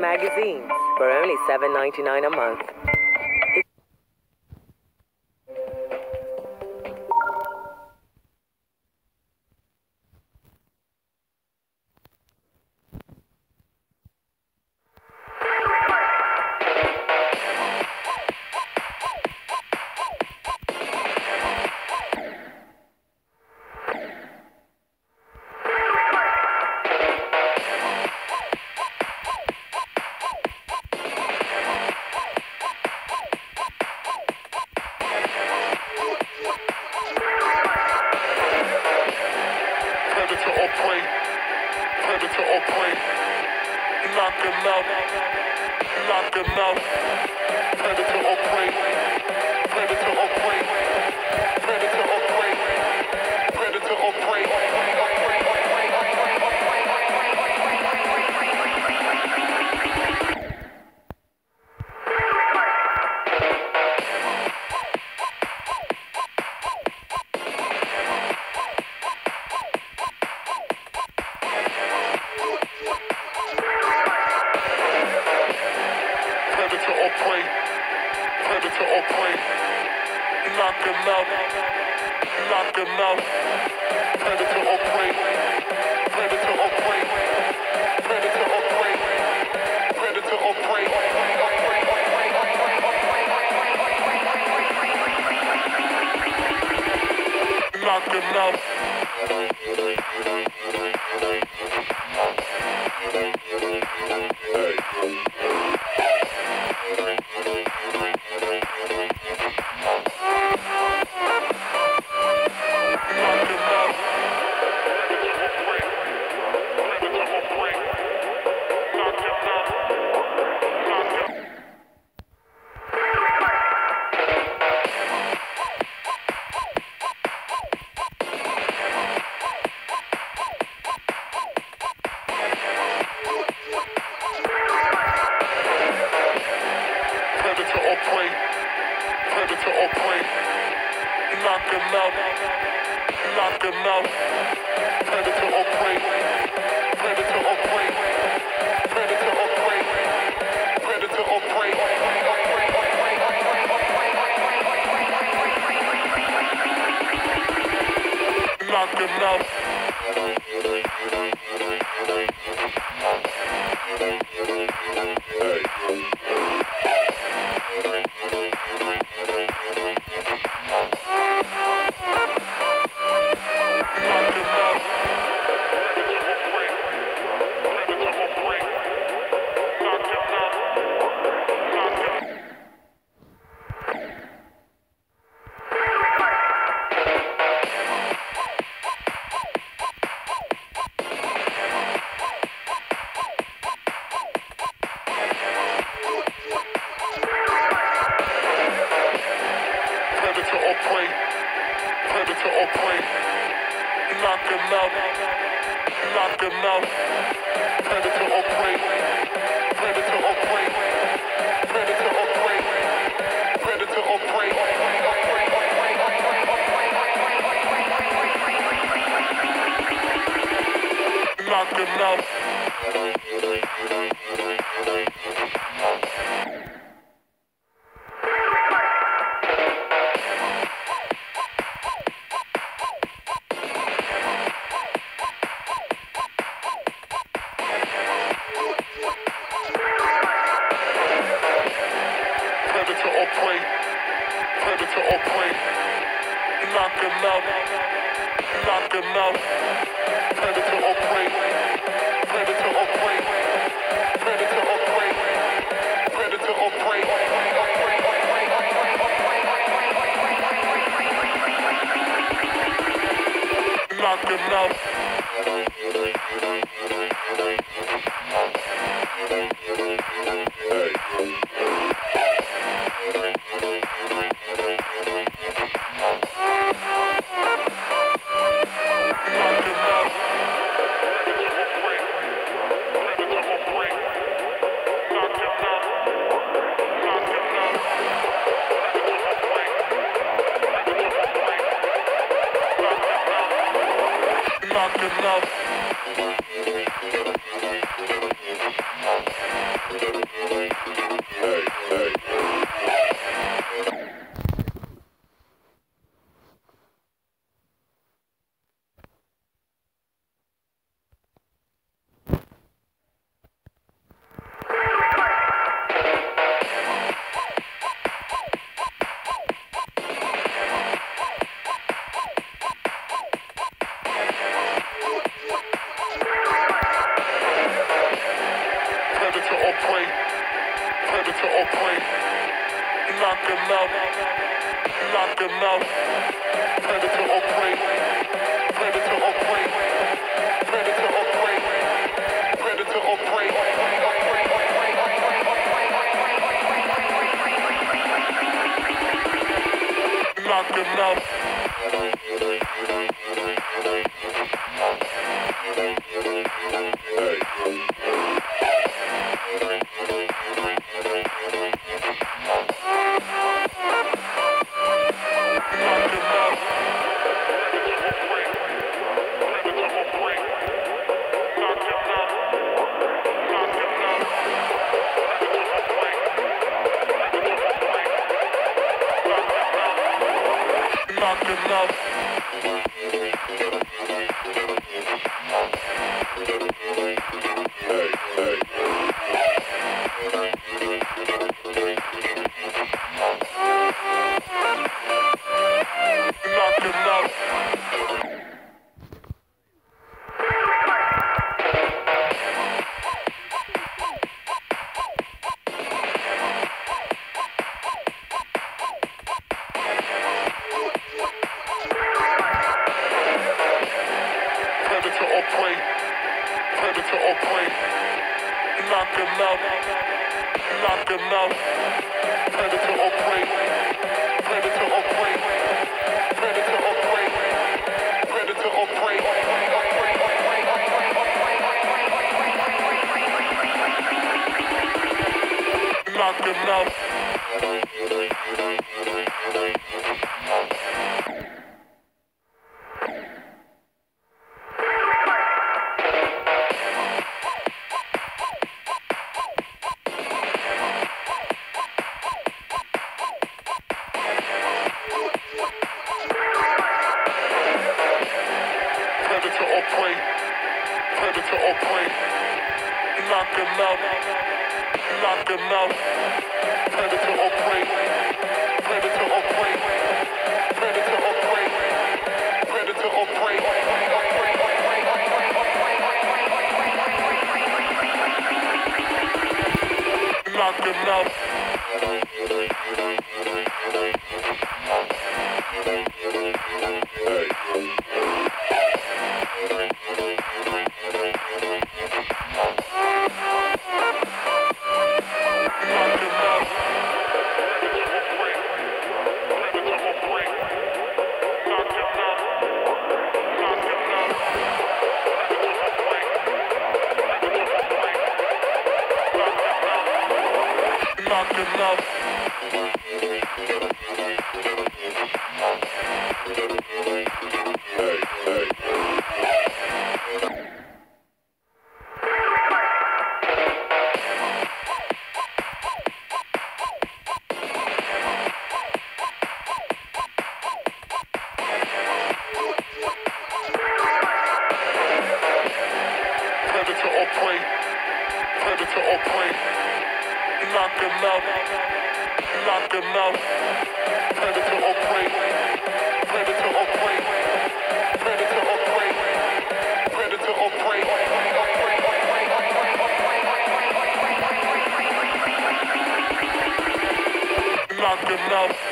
magazines for only $7.99 a month. Prey. Predator or prey. Knock him out. Knock him out. Predator or prey. Predator or Him out. Knock him out. Predator or prey. Predator or prey. Predator or prey. Predator or prey. Knock him out. Knock Him out. Knock Knock him out. Out. Predator or Predator or prey, predator or prey, knock them out. Lock them out. Predator or prey. Predator or prey. Predator or prey. Predator or prey. Lock them out. Randolph.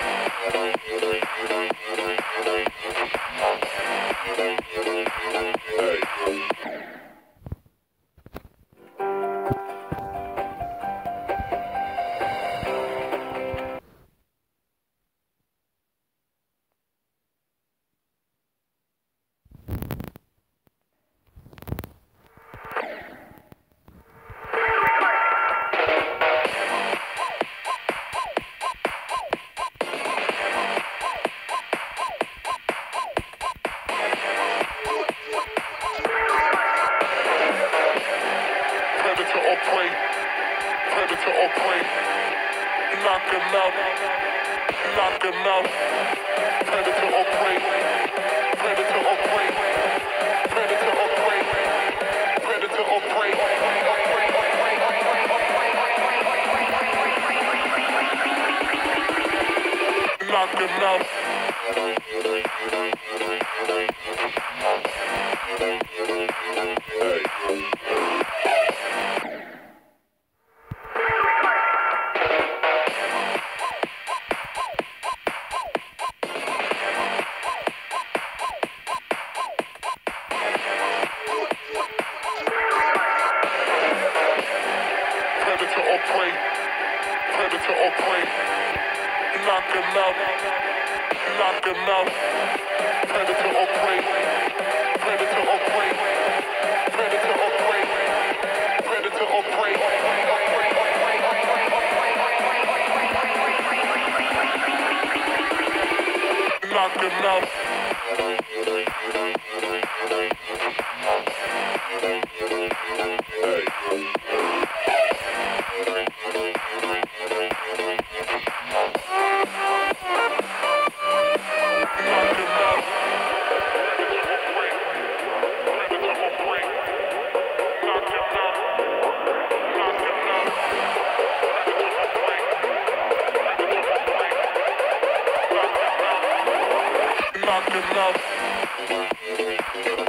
to operate. Knock them out. Knock them out. Predator operate. Predator operate. Predator operate. Predator operate. Knock them out. Thank you.